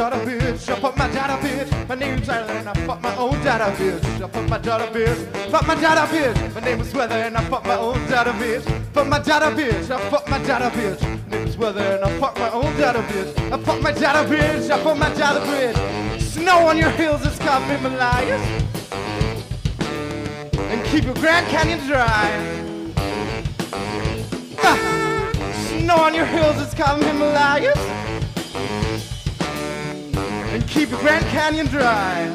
daughter, bitch. I fuck my daughter, bitch. My name's Tyler and I fuck my own daughter, bitch. I fuck my daughter, bitch. Fuck my daughter, bitch. My name is Weather and I fuck my own daughter, bitch. Fuck my daughter, bitch. I fuck my daughter, bitch. My name is Weather and I fuck my own daughter, bitch. I fuck my daughter, bitch. I fuck my daughter, bitch. Snow on your hills, is called Himalayas. And keep your Grand Canyon dry. Ah, Snow on your hills, is called Himalayas. And keep your Grand Canyon dry.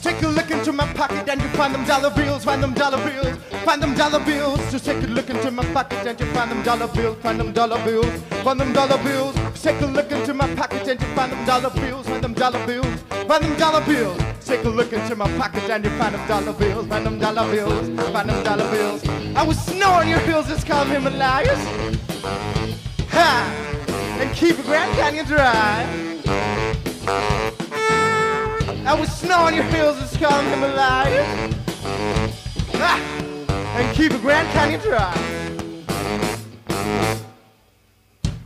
Take a look into my pocket and you find them dollar bills, find them dollar bills, find them dollar bills. Just take a look into my pocket and you find them dollar bills, find them dollar bills, find them dollar bills. Take a look into my pocket and you find them dollar bills, find them dollar bills, find them dollar bills. Take a look into my pocket and you find them dollar bills, find them dollar bills, find them dollar bills. I was snow on your hills, it's called Himalayas. Ha! And keep your Grand Canyon dry. I was snow on your hills, it's called Himalayas. Ah, and keep a Grand Canyon dry.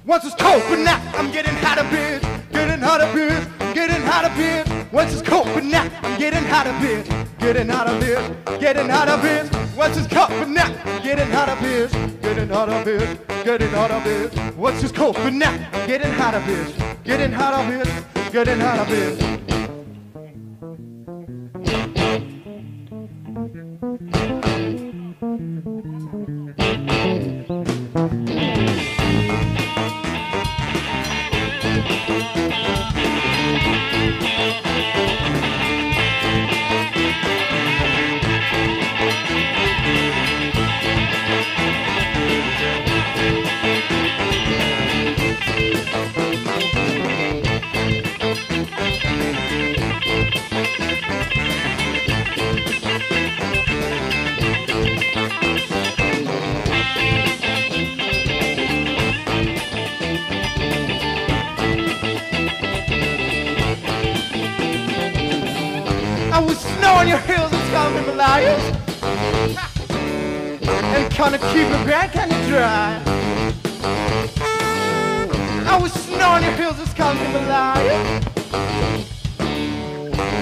Once it's cold, but now I'm getting hot a bit, getting hot a bit, getting hot a bit. Once it's cold, but now I'm getting hot a bit, getting hot a bit, getting hot a bit. Once it's cold, but now getting hot a bit, getting hot a bit, getting hot a bit. Once it's cold, but now getting hot a bit, getting hot a bit, getting hot a bit. I was on your hills, it's called Himalayas. And kinda keep your Grand Canyon dry. I was snow on your hills, it's called Himalayas.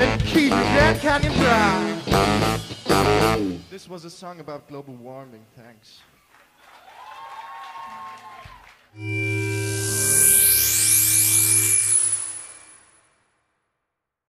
And keep your Grand Canyon dry. This was a song about global warming, thanks.